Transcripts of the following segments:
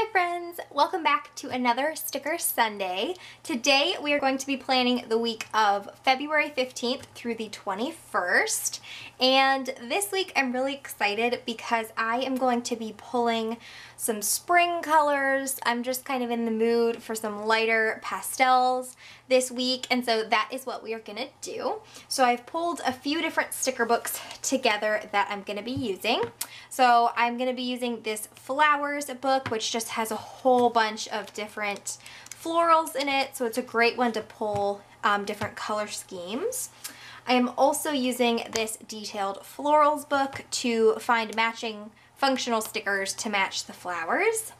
Hi friends, welcome back to another Sticker Sunday. Today we are going to be planning the week of February 15th through the 21st and this week I'm really excited because I am going to be pulling some spring colors. I'm just kind of in the mood for some lighter pastels this week and so that is what we are going to do. So I've pulled a few different sticker books together that I'm going to be using. So I'm going to be using this flowers book which just has a whole bunch of different florals in it so it's a great one to pull um, different color schemes. I am also using this detailed florals book to find matching functional stickers to match the flowers.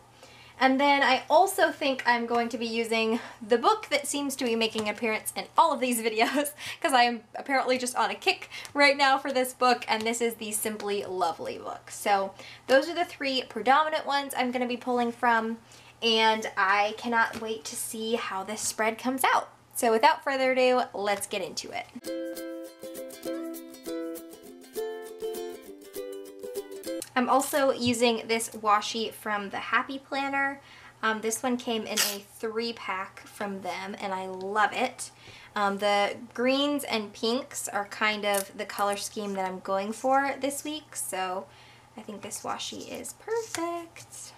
And then I also think I'm going to be using the book that seems to be making an appearance in all of these videos because I am apparently just on a kick right now for this book and this is the Simply Lovely book. So those are the three predominant ones I'm going to be pulling from and I cannot wait to see how this spread comes out. So without further ado, let's get into it. I'm also using this washi from the Happy Planner. Um, this one came in a three pack from them and I love it. Um, the greens and pinks are kind of the color scheme that I'm going for this week so I think this washi is perfect.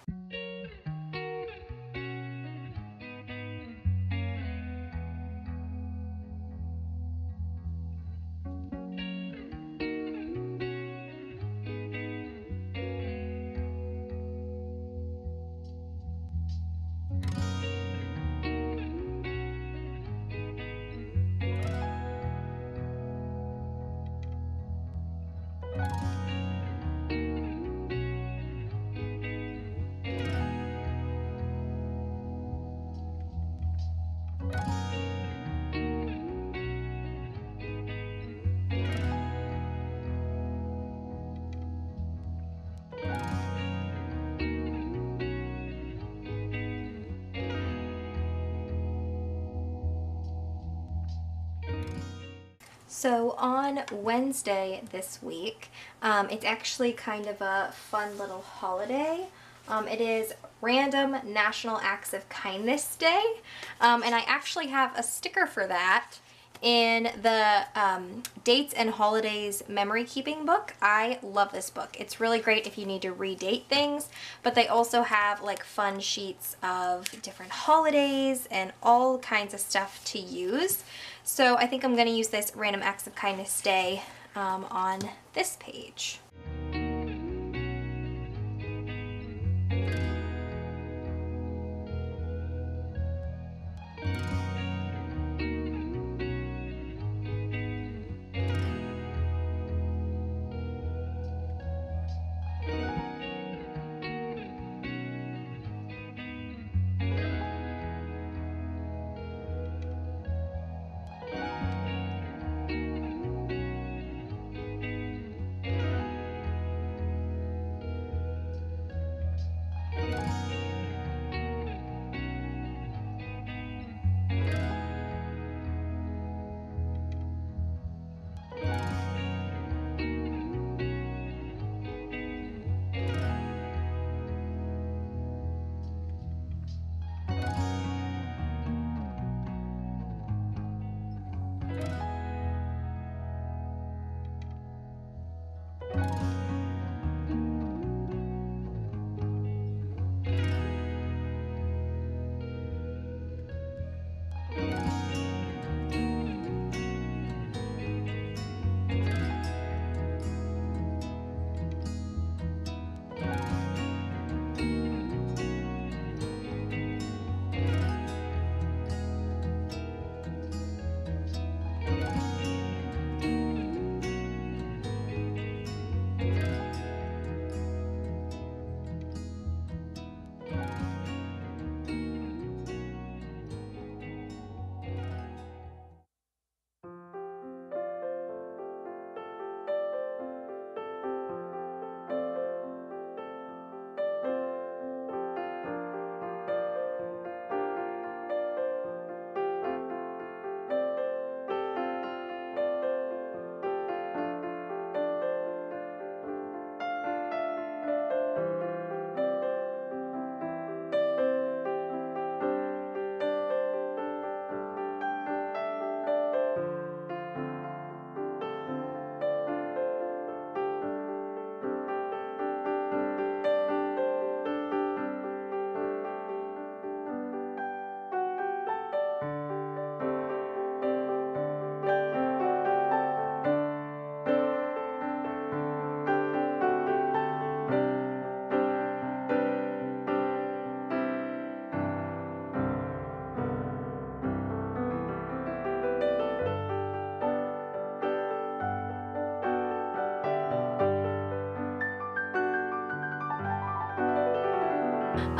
So on Wednesday this week, um, it's actually kind of a fun little holiday. Um, it is Random National Acts of Kindness Day, um, and I actually have a sticker for that in the um, Dates and Holidays Memory Keeping book. I love this book. It's really great if you need to redate things, but they also have like fun sheets of different holidays and all kinds of stuff to use. So I think I'm going to use this Random Acts of Kindness Day um, on this page.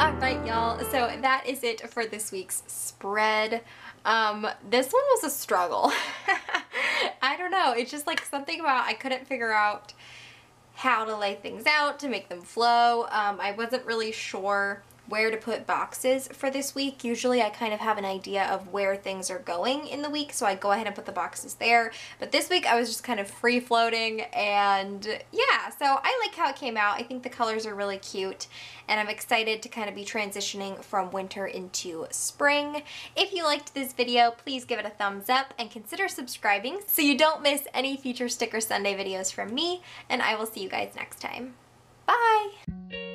Alright y'all, so that is it for this week's spread. Um, this one was a struggle. I don't know, it's just like something about I couldn't figure out how to lay things out to make them flow. Um, I wasn't really sure where to put boxes for this week. Usually I kind of have an idea of where things are going in the week, so I go ahead and put the boxes there. But this week I was just kind of free floating and yeah, so I like how it came out. I think the colors are really cute and I'm excited to kind of be transitioning from winter into spring. If you liked this video, please give it a thumbs up and consider subscribing so you don't miss any future Sticker Sunday videos from me, and I will see you guys next time. Bye!